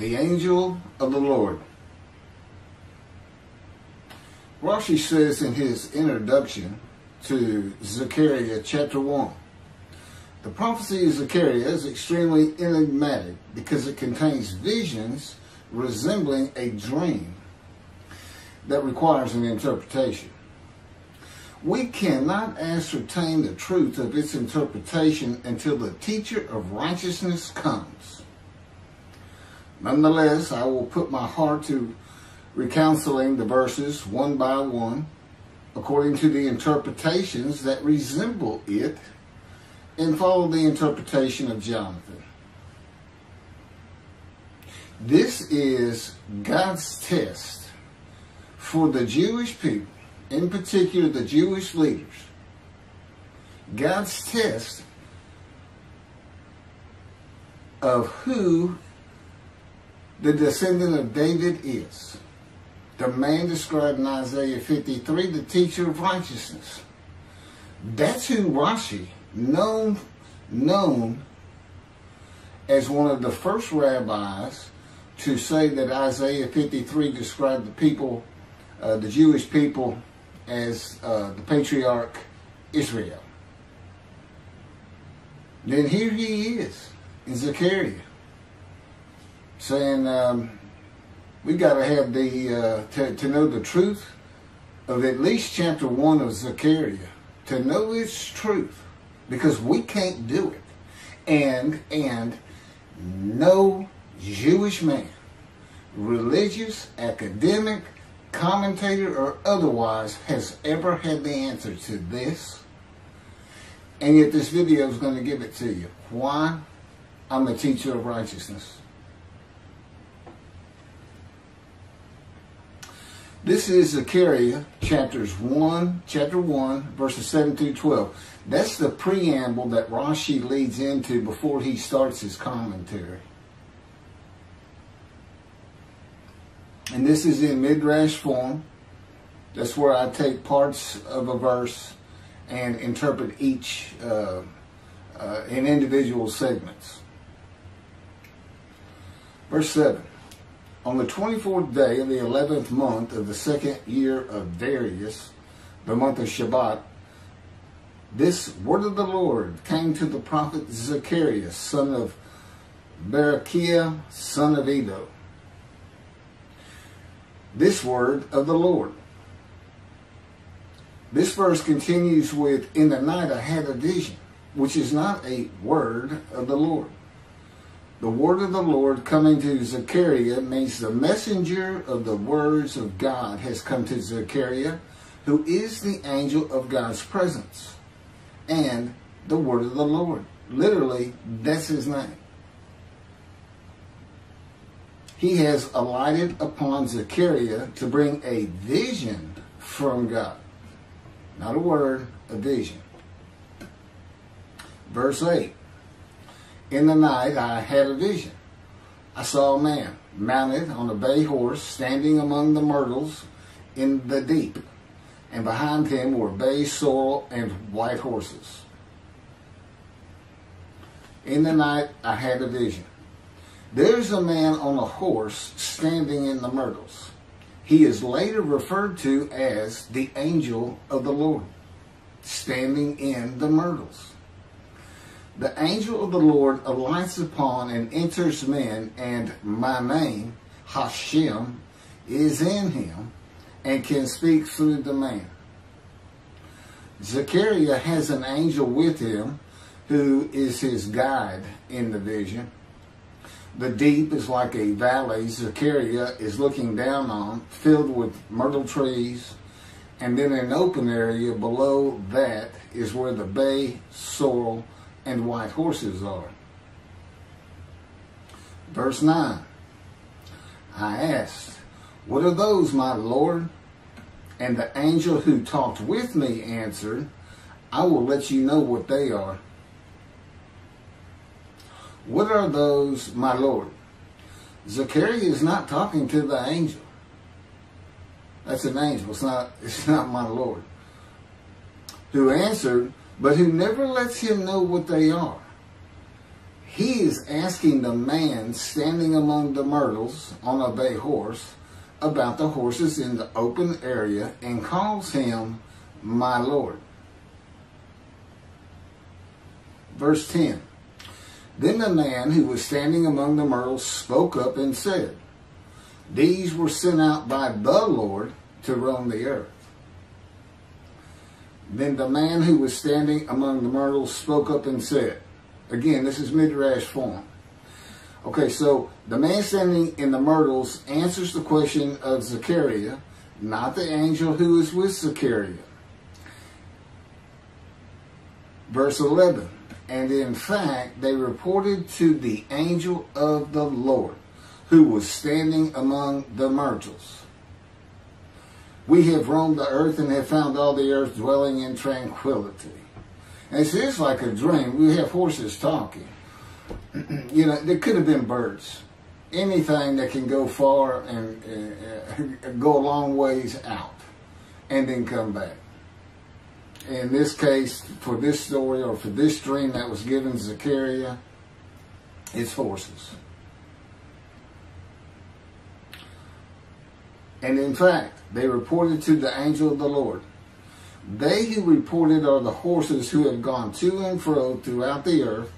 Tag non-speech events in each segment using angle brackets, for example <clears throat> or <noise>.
the angel of the Lord. Rashi says in his introduction to Zechariah chapter 1, the prophecy of Zechariah is extremely enigmatic because it contains visions resembling a dream that requires an interpretation. We cannot ascertain the truth of its interpretation until the teacher of righteousness comes. Nonetheless, I will put my heart to recounseling the verses one by one according to the interpretations that resemble it and follow the interpretation of Jonathan. This is God's test for the Jewish people, in particular the Jewish leaders. God's test of who the descendant of David is. The man described in Isaiah 53, the teacher of righteousness. That's who Rashi, known, known as one of the first rabbis to say that Isaiah 53 described the people, uh, the Jewish people, as uh, the patriarch Israel. Then here he is in Zechariah saying, um, we got to have the, uh, to, to know the truth of at least chapter 1 of Zechariah, to know its truth, because we can't do it. And, and no Jewish man, religious, academic, commentator, or otherwise, has ever had the answer to this. And yet this video is going to give it to you. Why? I'm a teacher of righteousness. This is Zechariah chapters 1, chapter 1, verses 7 through 12. That's the preamble that Rashi leads into before he starts his commentary. And this is in Midrash form. That's where I take parts of a verse and interpret each uh, uh, in individual segments. Verse 7. On the 24th day of the 11th month of the second year of Darius, the month of Shebat, this word of the Lord came to the prophet Zechariah, son of Berechiah, son of Iddo. This word of the Lord. This verse continues with, In the night I had a vision, which is not a word of the Lord. The word of the Lord coming to Zechariah means the messenger of the words of God has come to Zechariah, who is the angel of God's presence and the word of the Lord. Literally, that's his name. He has alighted upon Zechariah to bring a vision from God. Not a word, a vision. Verse 8 in the night I had a vision. I saw a man mounted on a bay horse standing among the myrtles in the deep, and behind him were bay sorrel and white horses. In the night I had a vision. There's a man on a horse standing in the myrtles. He is later referred to as the angel of the Lord, standing in the myrtles the angel of the Lord alights upon and enters men, and my name, Hashem, is in him and can speak through the man. Zechariah has an angel with him who is his guide in the vision. The deep is like a valley Zechariah is looking down on, filled with myrtle trees, and then an open area below that is where the bay, sorrel, and white horses are. Verse 9 I asked, What are those, my Lord? And the angel who talked with me answered, I will let you know what they are. What are those, my Lord? Zechariah is not talking to the angel. That's an angel. It's not, it's not my Lord. Who answered, but who never lets him know what they are. he is asking the man standing among the myrtles on a bay horse about the horses in the open area and calls him my Lord. Verse 10 Then the man who was standing among the myrtles spoke up and said, These were sent out by the Lord to roam the earth. Then the man who was standing among the myrtles spoke up and said, Again, this is Midrash form. Okay, so the man standing in the myrtles answers the question of Zechariah, not the angel who is with Zechariah. Verse 11, and in fact, they reported to the angel of the Lord, who was standing among the myrtles. We have roamed the earth and have found all the earth dwelling in tranquility. And it's just like a dream. We have horses talking. <clears throat> you know, there could have been birds. Anything that can go far and uh, go a long ways out and then come back. In this case, for this story or for this dream that was given Zechariah, it's horses. And in fact, they reported to the angel of the Lord. They who reported are the horses who have gone to and fro throughout the earth,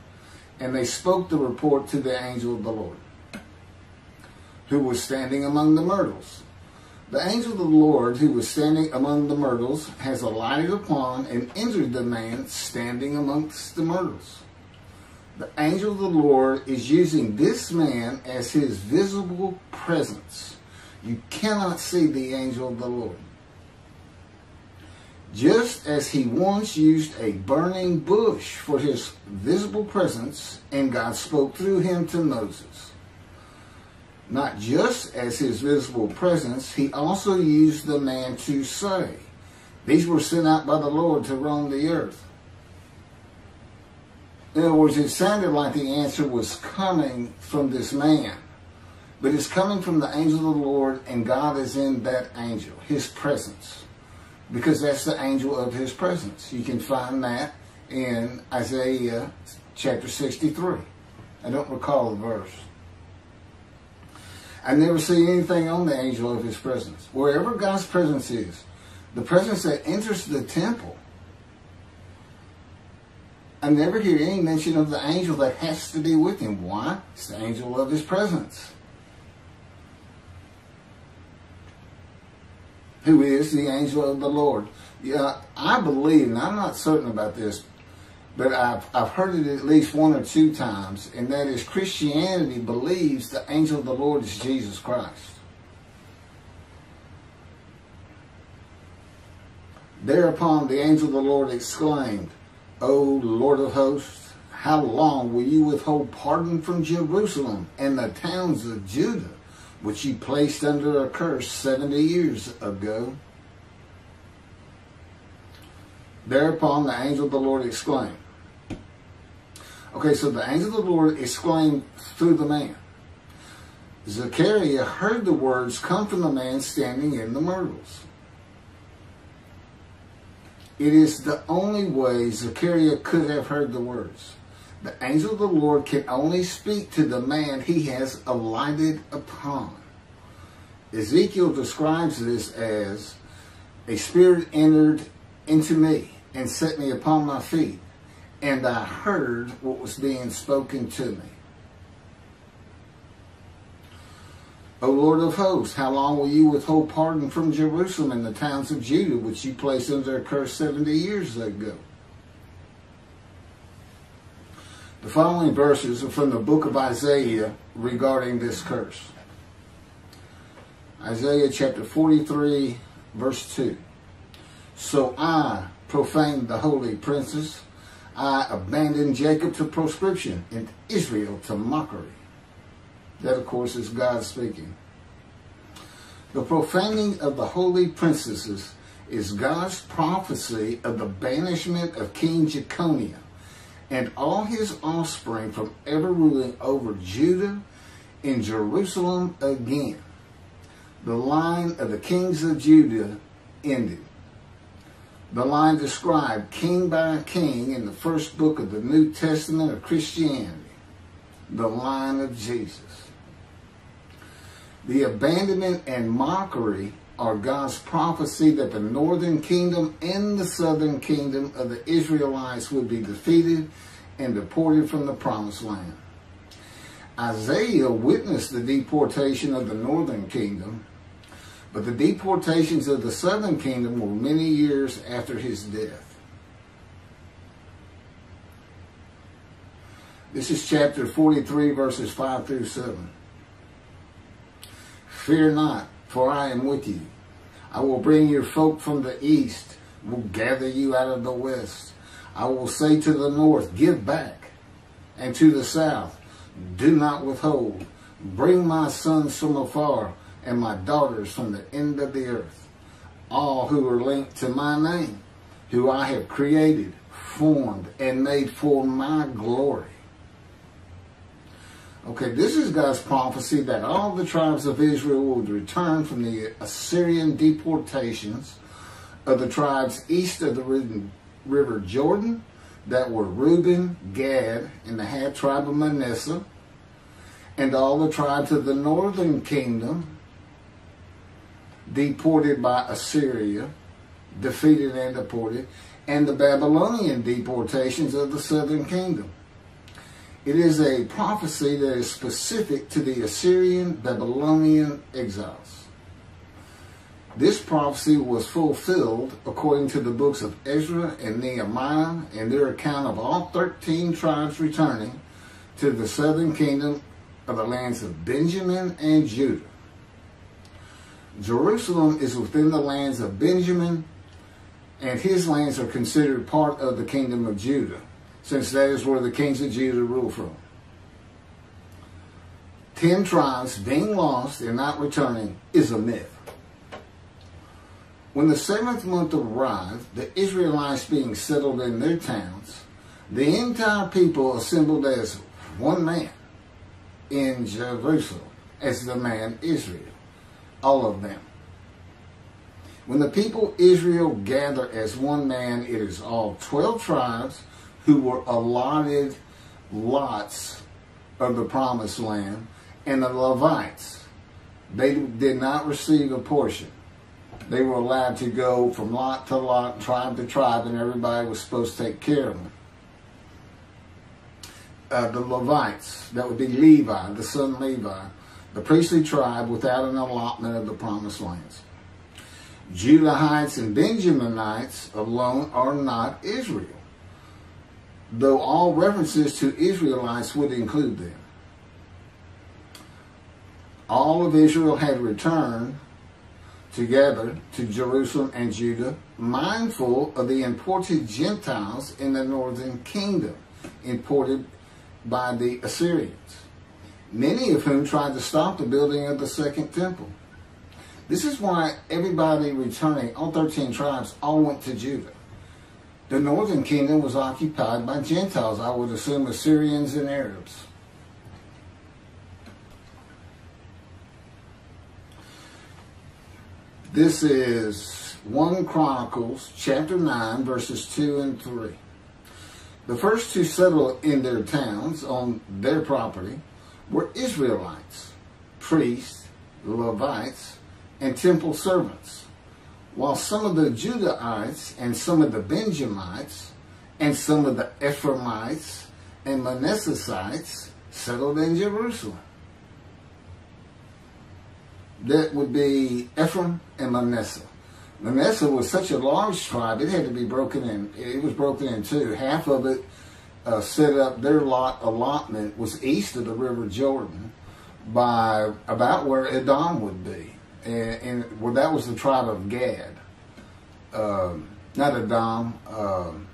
and they spoke the report to the angel of the Lord, who was standing among the myrtles. The angel of the Lord, who was standing among the myrtles, has alighted upon and entered the man standing amongst the myrtles. The angel of the Lord is using this man as his visible presence. You cannot see the angel of the Lord. Just as he once used a burning bush for his visible presence, and God spoke through him to Moses. Not just as his visible presence, he also used the man to say, These were sent out by the Lord to roam the earth. In other words, it sounded like the answer was coming from this man. But it's coming from the angel of the Lord, and God is in that angel, his presence. Because that's the angel of his presence. You can find that in Isaiah chapter 63. I don't recall the verse. I never see anything on the angel of his presence. Wherever God's presence is, the presence that enters the temple, I never hear any mention of the angel that has to be with him. Why? It's the angel of his presence. Who is the angel of the Lord. Yeah, I believe, and I'm not certain about this, but I've, I've heard it at least one or two times, and that is Christianity believes the angel of the Lord is Jesus Christ. Thereupon the angel of the Lord exclaimed, O Lord of hosts, how long will you withhold pardon from Jerusalem and the towns of Judah? Which he placed under a curse 70 years ago. Thereupon the angel of the Lord exclaimed. Okay, so the angel of the Lord exclaimed through the man. Zechariah heard the words come from the man standing in the myrtles. It is the only way Zechariah could have heard the words. The angel of the Lord can only speak to the man he has alighted upon. Ezekiel describes this as a spirit entered into me and set me upon my feet, and I heard what was being spoken to me. O Lord of hosts, how long will you withhold pardon from Jerusalem and the towns of Judah, which you placed under a curse 70 years ago? The following verses are from the book of Isaiah regarding this curse. Isaiah chapter 43, verse 2. So I profaned the holy princes. I abandoned Jacob to proscription and Israel to mockery. That, of course, is God speaking. The profaning of the holy princesses is God's prophecy of the banishment of King Jeconiah and all his offspring from ever ruling over Judah and Jerusalem again. The line of the kings of Judah ended. The line described king by king in the first book of the New Testament of Christianity. the line of Jesus. The abandonment and mockery are God's prophecy that the northern kingdom and the southern kingdom of the Israelites would be defeated and deported from the promised land. Isaiah witnessed the deportation of the northern kingdom, but the deportations of the southern kingdom were many years after his death. This is chapter 43, verses 5 through 7. Fear not, for I am with you. I will bring your folk from the east, will gather you out of the west. I will say to the north, give back, and to the south, do not withhold. Bring my sons from afar, and my daughters from the end of the earth, all who are linked to my name, who I have created, formed, and made for my glory. Okay, this is God's prophecy that all the tribes of Israel would return from the Assyrian deportations of the tribes east of the river Jordan that were Reuben, Gad, and the half tribe of Manasseh, and all the tribes of the northern kingdom deported by Assyria, defeated and deported, and the Babylonian deportations of the southern kingdom. It is a prophecy that is specific to the Assyrian Babylonian exiles. This prophecy was fulfilled according to the books of Ezra and Nehemiah and their account of all 13 tribes returning to the southern kingdom of the lands of Benjamin and Judah. Jerusalem is within the lands of Benjamin, and his lands are considered part of the kingdom of Judah since that is where the kings of Judah rule from. Ten tribes being lost and not returning is a myth. When the seventh month arrived, the Israelites being settled in their towns, the entire people assembled as one man in Jerusalem, as the man Israel, all of them. When the people Israel gather as one man, it is all 12 tribes who were allotted lots of the promised land, and the Levites, they did not receive a portion. They were allowed to go from lot to lot, tribe to tribe, and everybody was supposed to take care of them. Uh, the Levites, that would be Levi, the son Levi, the priestly tribe without an allotment of the promised lands. Judahites and Benjaminites alone are not Israel though all references to Israelites would include them. All of Israel had returned together to Jerusalem and Judah, mindful of the imported Gentiles in the northern kingdom, imported by the Assyrians, many of whom tried to stop the building of the second temple. This is why everybody returning, all 13 tribes, all went to Judah. The northern kingdom was occupied by Gentiles, I would assume Assyrians and Arabs. This is 1 Chronicles chapter 9 verses 2 and 3. The first to settle in their towns on their property were Israelites, priests, Levites, and temple servants while some of the Judahites and some of the Benjamites and some of the Ephraimites and Manassesites settled in Jerusalem. That would be Ephraim and Manasseh. Manasseh was such a large tribe, it had to be broken in. It was broken in two. Half of it uh, set up, their lot allotment was east of the River Jordan by about where Edom would be and, and well, that was the tribe of Gad, um, not Edom, um,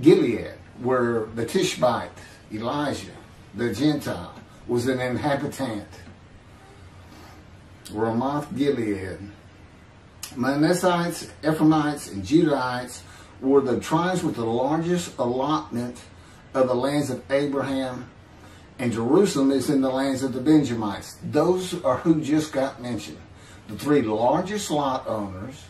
Gilead, where the Tishbite, Elijah, the Gentile, was an inhabitant. Ramoth Gilead. Manassites, Ephraimites, and Judahites were the tribes with the largest allotment of the lands of Abraham, and Jerusalem is in the lands of the Benjamites. Those are who just got mentioned the three largest lot owners.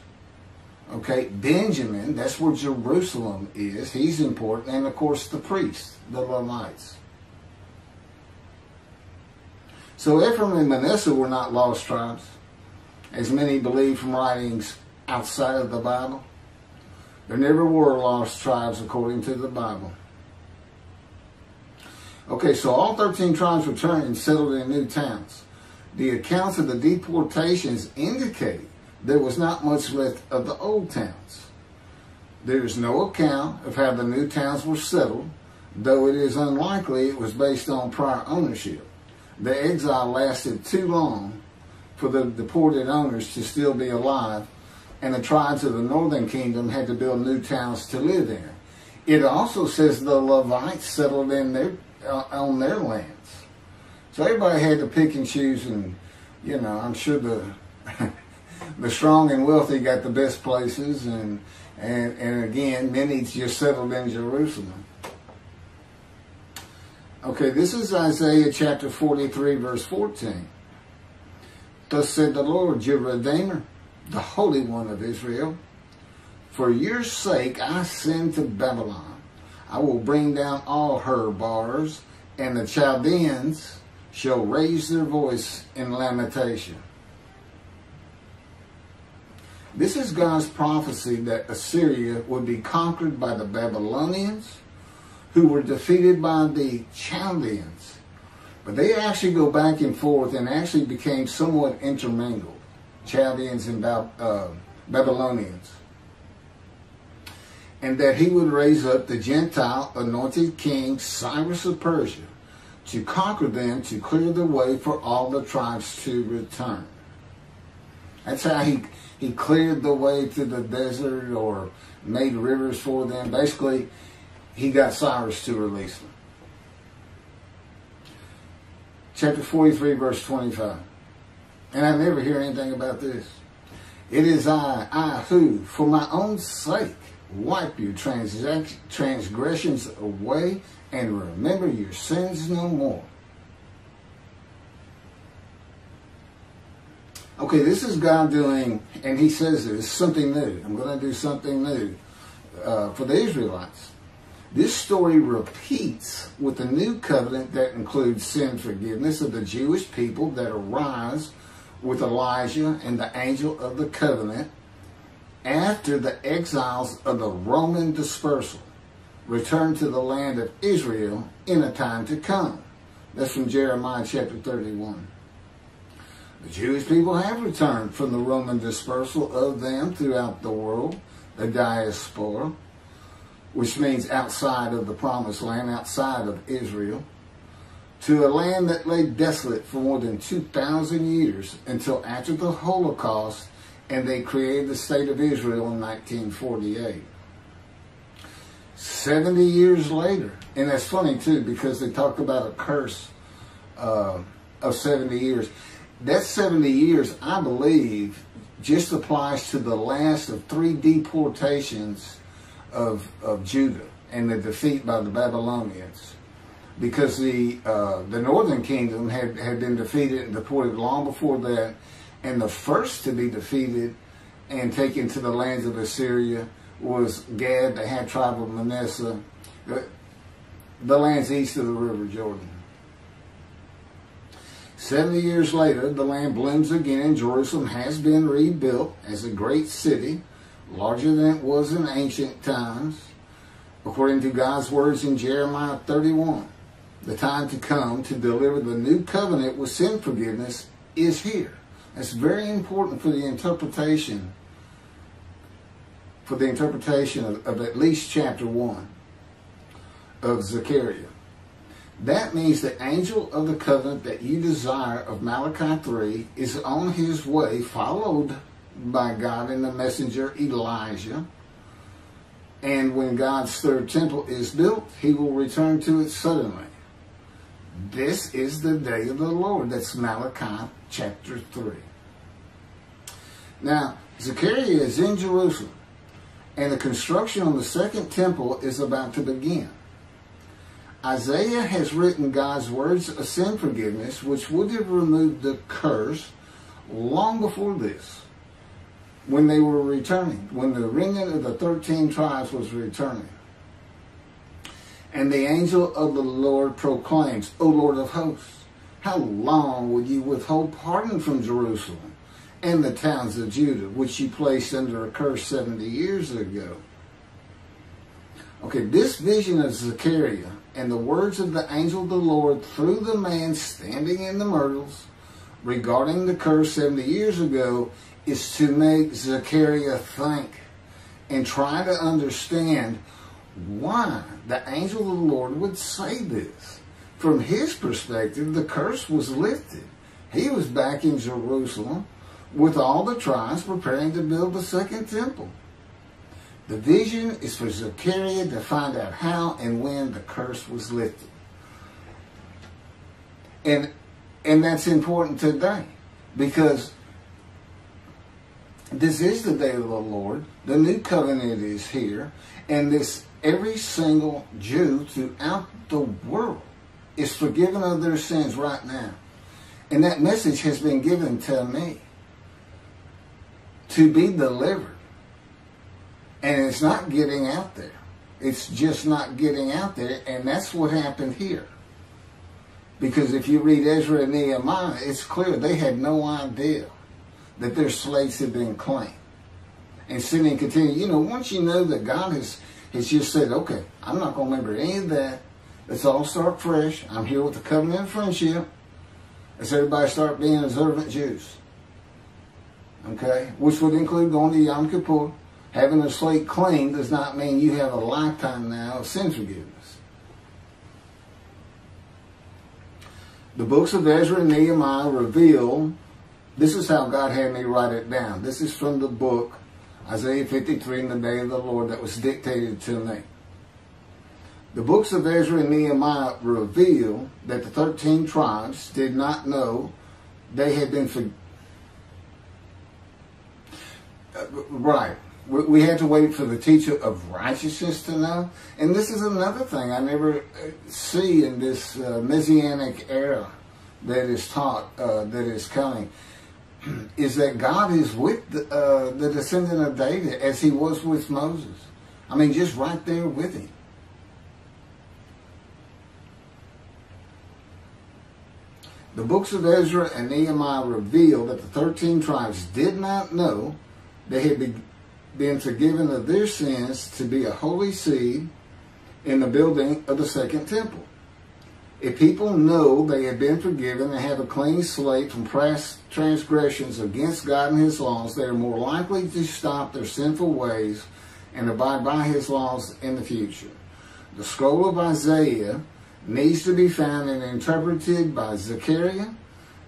Okay, Benjamin, that's where Jerusalem is. He's important. And of course, the priests, the Levites. So Ephraim and Manasseh were not lost tribes, as many believe from writings outside of the Bible. There never were lost tribes according to the Bible. Okay, so all 13 tribes returned and settled in new towns. The accounts of the deportations indicate there was not much left of the old towns. There is no account of how the new towns were settled, though it is unlikely it was based on prior ownership. The exile lasted too long for the deported owners to still be alive, and the tribes of the northern kingdom had to build new towns to live in. It also says the Levites settled in their uh, on their lands. So everybody had to pick and choose, and you know, I'm sure the <laughs> the strong and wealthy got the best places, and and and again, many just settled in Jerusalem. Okay, this is Isaiah chapter 43, verse 14. Thus said the Lord, your Redeemer, the Holy One of Israel, For your sake I send to Babylon. I will bring down all her bars, and the Chaldeans shall raise their voice in lamentation. This is God's prophecy that Assyria would be conquered by the Babylonians, who were defeated by the Chaldeans. But they actually go back and forth and actually became somewhat intermingled, Chaldeans and uh, Babylonians. And that he would raise up the Gentile anointed king Cyrus of Persia to conquer them to clear the way for all the tribes to return. That's how he, he cleared the way to the desert or made rivers for them. Basically, he got Cyrus to release them. Chapter 43, verse 25. And I never hear anything about this. It is I, I who, for my own sake, wipe your transgressions away and remember your sins no more. Okay, this is God doing, and he says there's something new. I'm going to do something new uh, for the Israelites. This story repeats with the new covenant that includes sin forgiveness of the Jewish people that arise with Elijah and the angel of the covenant after the exiles of the Roman dispersal return to the land of Israel in a time to come. That's from Jeremiah chapter 31. The Jewish people have returned from the Roman dispersal of them throughout the world, the diaspora, which means outside of the promised land, outside of Israel, to a land that lay desolate for more than 2,000 years until after the Holocaust and they created the state of Israel in 1948. 70 years later, and that's funny too because they talk about a curse uh, of 70 years. That 70 years, I believe, just applies to the last of three deportations of, of Judah and the defeat by the Babylonians. Because the uh, the northern kingdom had, had been defeated and deported long before that, and the first to be defeated and taken to the lands of Assyria was Gad, the half tribe of Manasseh, uh, the, the lands east of the River Jordan. Seventy years later, the land blooms again, and Jerusalem has been rebuilt as a great city larger than it was in ancient times, according to God's words in Jeremiah 31. The time to come to deliver the new covenant with sin forgiveness is here. That's very important for the interpretation, for the interpretation of, of at least chapter 1 of Zechariah. That means the angel of the covenant that you desire of Malachi 3 is on his way, followed by God and the messenger Elijah. And when God's third temple is built, he will return to it suddenly. This is the day of the Lord. That's Malachi chapter 3. Now, Zechariah is in Jerusalem, and the construction on the second temple is about to begin. Isaiah has written God's words of sin forgiveness, which would have removed the curse long before this when they were returning, when the remnant of the 13 tribes was returning. And the angel of the Lord proclaims, O Lord of hosts, How long will you withhold pardon from Jerusalem and the towns of Judah, which you placed under a curse 70 years ago? Okay, this vision of Zechariah and the words of the angel of the Lord through the man standing in the myrtles regarding the curse 70 years ago is to make Zechariah think and try to understand why the angel of the Lord would say this. From his perspective, the curse was lifted. He was back in Jerusalem with all the tribes preparing to build the second temple. The vision is for Zechariah to find out how and when the curse was lifted. And and that's important today because this is the day of the Lord. The new covenant is here. And this every single Jew throughout the world is forgiven of their sins right now. And that message has been given to me to be delivered. And it's not getting out there. It's just not getting out there. And that's what happened here. Because if you read Ezra and Nehemiah, it's clear they had no idea that their slates had been claimed. And sin and continue. You know, once you know that God has, has just said, okay, I'm not going to remember any of that. Let's all start fresh. I'm here with the covenant of friendship. Let's everybody start being observant Jews. Okay? Which would include going to Yom Kippur Having a slate clean does not mean you have a lifetime now of sin forgiveness. The books of Ezra and Nehemiah reveal, this is how God had me write it down. This is from the book, Isaiah 53 in the day of the Lord that was dictated to me. The books of Ezra and Nehemiah reveal that the 13 tribes did not know they had been forgiven. Right we had to wait for the teacher of righteousness to know. And this is another thing I never uh, see in this uh, messianic era that is taught, uh, that is coming, <clears throat> is that God is with the, uh, the descendant of David as he was with Moses. I mean, just right there with him. The books of Ezra and Nehemiah reveal that the 13 tribes did not know they had been forgiven of their sins to be a holy seed in the building of the second temple. If people know they have been forgiven and have a clean slate from past transgressions against God and His laws, they are more likely to stop their sinful ways and abide by His laws in the future. The scroll of Isaiah needs to be found and interpreted by Zechariah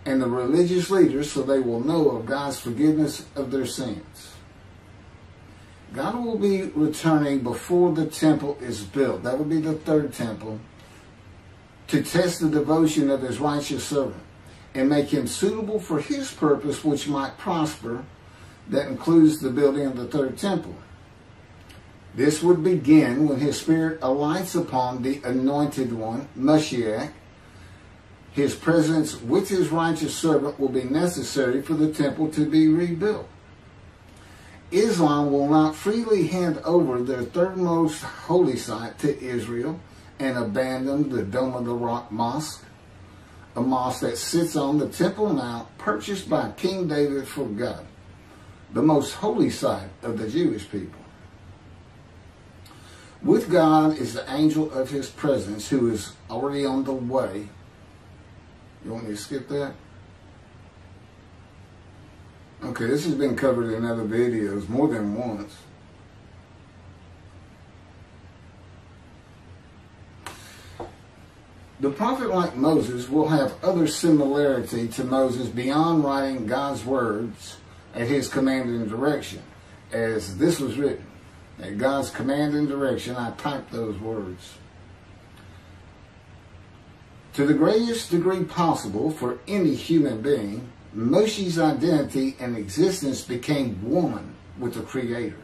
and the religious leaders so they will know of God's forgiveness of their sins. God will be returning before the temple is built. That would be the third temple. To test the devotion of his righteous servant and make him suitable for his purpose, which might prosper. That includes the building of the third temple. This would begin when his spirit alights upon the anointed one, Mashiach. His presence with his righteous servant will be necessary for the temple to be rebuilt. Islam will not freely hand over their third most holy site to Israel and abandon the Dome of the Rock Mosque, a mosque that sits on the Temple Mount purchased by King David for God, the most holy site of the Jewish people. With God is the angel of his presence who is already on the way. You want me to skip that? Okay, this has been covered in other videos more than once. The prophet like Moses will have other similarity to Moses beyond writing God's words at his command and direction. As this was written, at God's command and direction, I typed those words. To the greatest degree possible for any human being, Moshe's identity and existence became one with the Creator.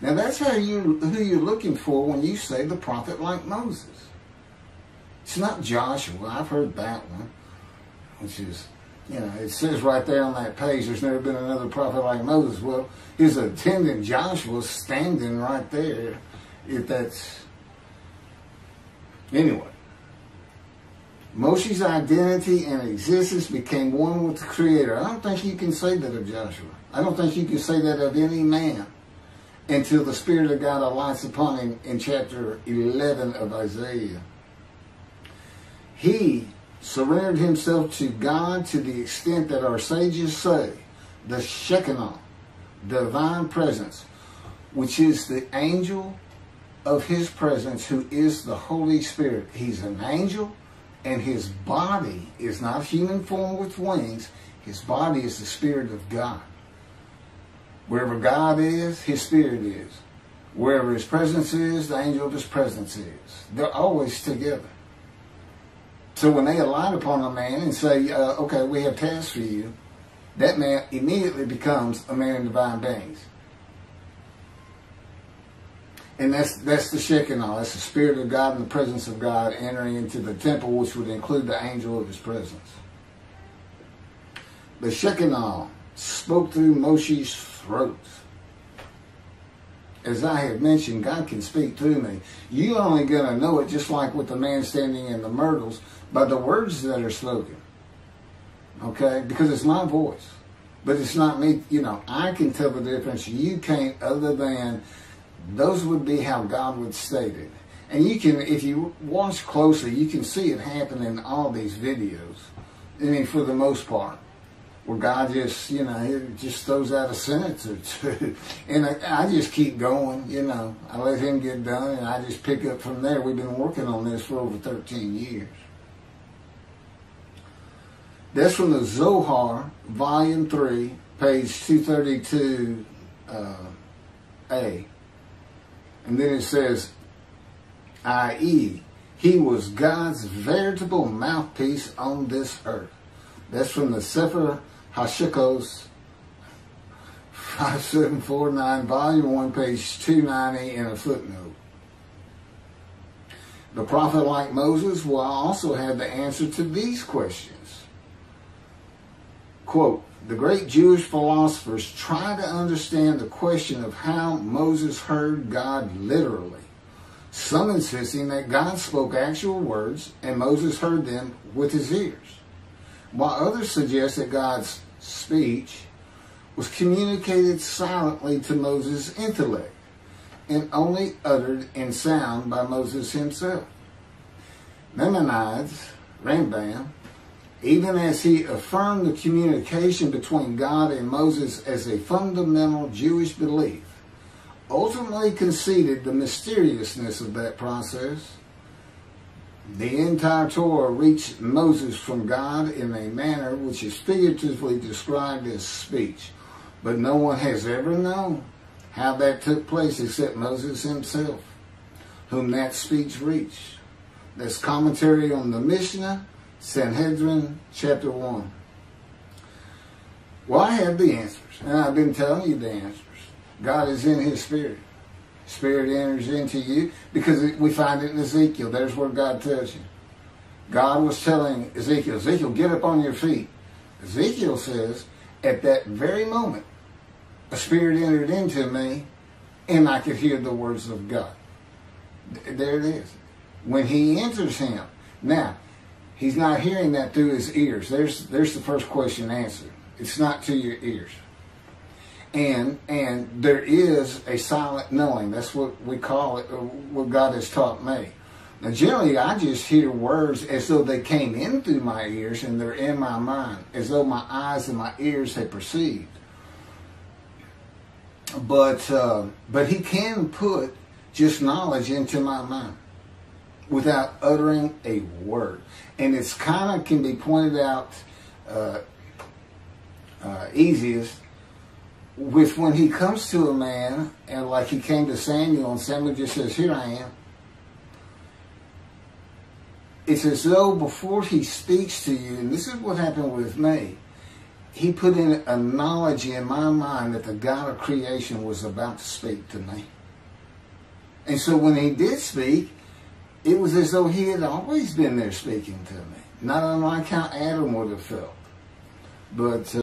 Now that's how you who you're looking for when you say the prophet like Moses. It's not Joshua. I've heard that one, which is, you know, it says right there on that page, there's never been another prophet like Moses. Well, his attendant Joshua standing right there. If that's anyway, Moshe's identity and existence became one with the Creator. I don't think you can say that of Joshua. I don't think you can say that of any man until the Spirit of God alights upon him in chapter 11 of Isaiah. He surrendered himself to God to the extent that our sages say the Shekinah, divine presence, which is the angel of his presence who is the Holy Spirit. He's an angel and his body is not human form with wings. His body is the Spirit of God. Wherever God is, his Spirit is. Wherever his presence is, the angel of his presence is. They're always together. So when they align upon a man and say, uh, okay, we have tasks for you, that man immediately becomes a man in divine beings. And that's that's the Shekinah. That's the Spirit of God and the presence of God entering into the temple, which would include the angel of his presence. The Shekinah spoke through Moshe's throat. As I have mentioned, God can speak through me. You're only going to know it just like with the man standing in the myrtles by the words that are spoken. Okay? Because it's my voice. But it's not me. You know, I can tell the difference. You can't other than those would be how God would state it. And you can, if you watch closely, you can see it happen in all these videos. I mean, for the most part, where God just, you know, just throws out a sentence or two. <laughs> And I, I just keep going, you know. I let him get done and I just pick up from there. We've been working on this for over 13 years. That's from the Zohar, Volume 3, page 232a. Uh, and then it says, i.e., he was God's veritable mouthpiece on this earth. That's from the Sefer HaSichos 5749, volume 1, page 290, in a footnote. The prophet, like Moses, will also have the answer to these questions. Quote, the great Jewish philosophers try to understand the question of how Moses heard God literally. Some insisting that God spoke actual words and Moses heard them with his ears, while others suggest that God's speech was communicated silently to Moses' intellect and only uttered in sound by Moses himself. Maimonides, Rambam, even as he affirmed the communication between God and Moses as a fundamental Jewish belief, ultimately conceded the mysteriousness of that process. The entire Torah reached Moses from God in a manner which is figuratively described as speech, but no one has ever known how that took place except Moses himself, whom that speech reached. That's commentary on the Mishnah Sanhedrin chapter 1. Well, I have the answers, and I've been telling you the answers. God is in his spirit. Spirit enters into you because we find it in Ezekiel. There's where God tells you. God was telling Ezekiel, Ezekiel, get up on your feet. Ezekiel says, at that very moment, a spirit entered into me and I could hear the words of God. There it is. When he enters him. Now, He's not hearing that through his ears. There's there's the first question answered. It's not to your ears. And and there is a silent knowing. That's what we call it, what God has taught me. Now generally I just hear words as though they came in through my ears and they're in my mind, as though my eyes and my ears had perceived. But uh, but he can put just knowledge into my mind without uttering a word. And it's kind of can be pointed out uh, uh, easiest with when he comes to a man and like he came to Samuel and Samuel just says, here I am. It's as though before he speaks to you, and this is what happened with me, he put in a knowledge in my mind that the God of creation was about to speak to me. And so when he did speak, it was as though he had always been there speaking to me, not unlike how Adam would have felt. But uh,